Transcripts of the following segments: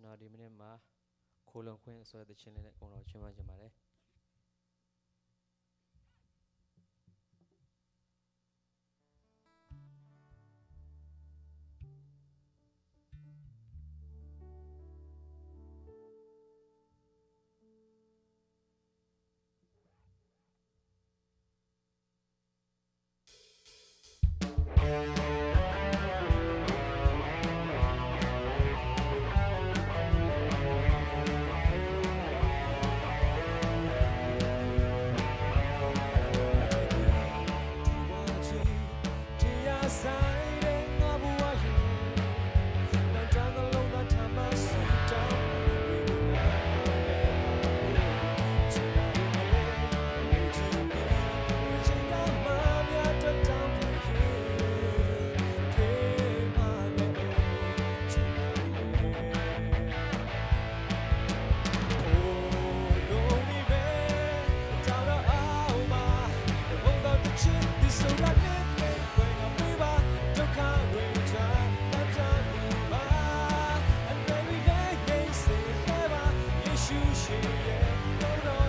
ကျွန်တော်ဒီမိနစ်မှာခိုလုံခွင့်အစွဲသခြင်းလေးနဲ့အကုန်လုံးချွန်မကျင်ပါတယ်။ You yeah.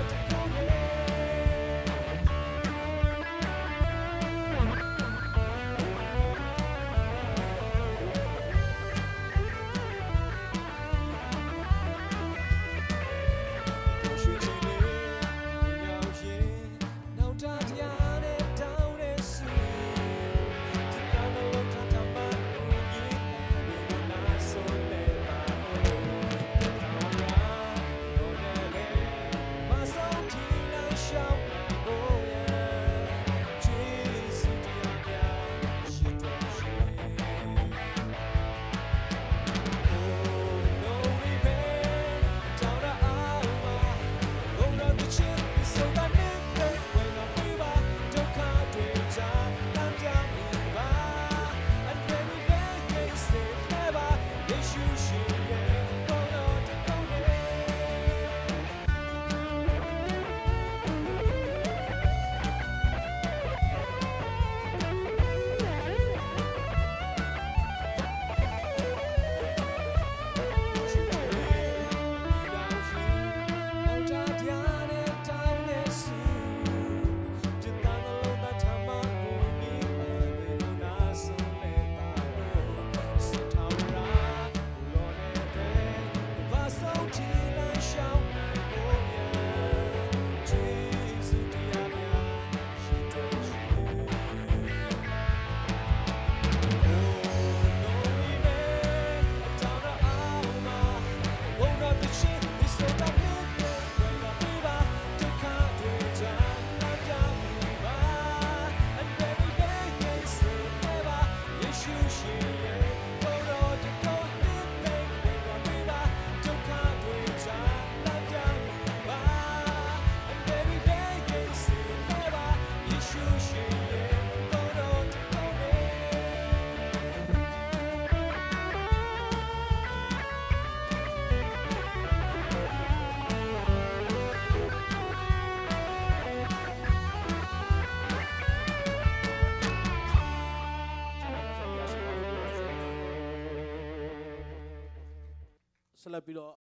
ဆက်လက်ပြီးတော့